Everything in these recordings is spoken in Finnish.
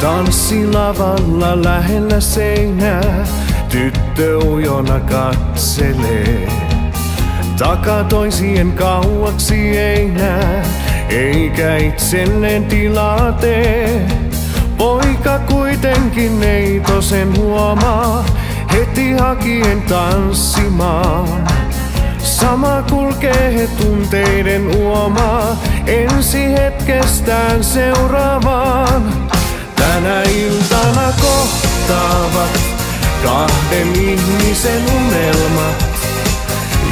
Tanssilavalla lähellä seinää, tyttö ujona katselee. Takatoisien kauaksi ei näe, eikä itselleen tilaa tee. Poika kuitenkin ei tosen huomaa, heti hakien tanssimaan. Sama kulkee he tunteiden uomaa, ensi hetkestään seuraavaan. Kahden ihmisen unelmat.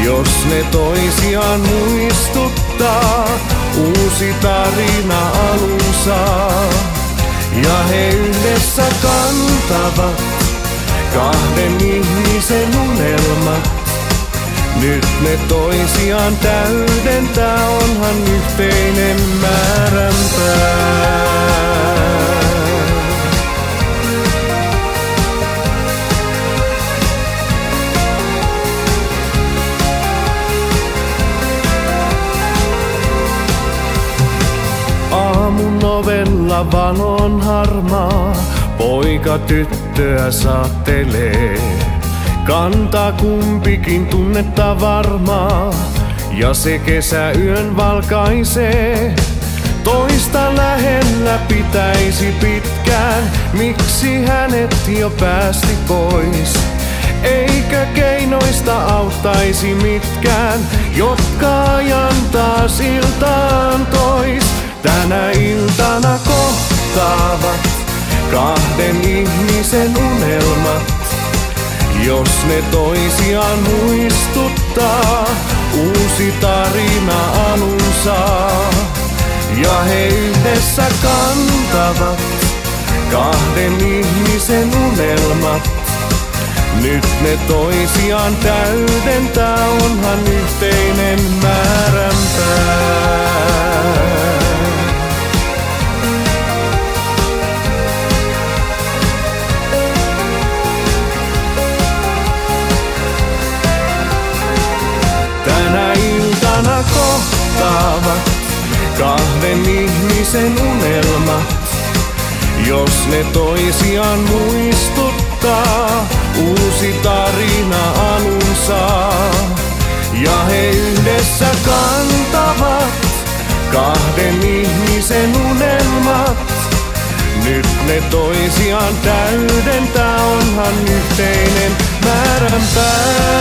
Jos ne toisiaan muistuttaa, uusi tarina alunsa. Ja he yhdessä kantavat kahden ihmisen unelmat. Nyt ne toisiaan täydentää, valon harmaa, poika tyttöä saattelee. Kantaa kumpikin tunnetta varmaa, ja se kesäyön valkaisee. Toista lähellä pitäisi pitkään, miksi hänet jo päästi pois? Eikö keinoista auttaisi mitkään, jotka ajan taas iltaan tois? Tänä iltana kohtaavat kahden ihmisen unelmat. Jos ne toisiaan muistuttaa, uusi tarina alunsa. Ja he yhdessä kantavat kahden ihmisen unelmat. Nyt ne toisiaan täydentää, onhan yhteinen määränpää. Kohtaavat kahden ihmisen unelmat. Jos ne toisiaan muistuttaa, uusi tarina alunsa. Ja he yhdessä kantavat kahden ihmisen unelmat. Nyt ne toisiaan täydentää, onhan yhteinen määränpää.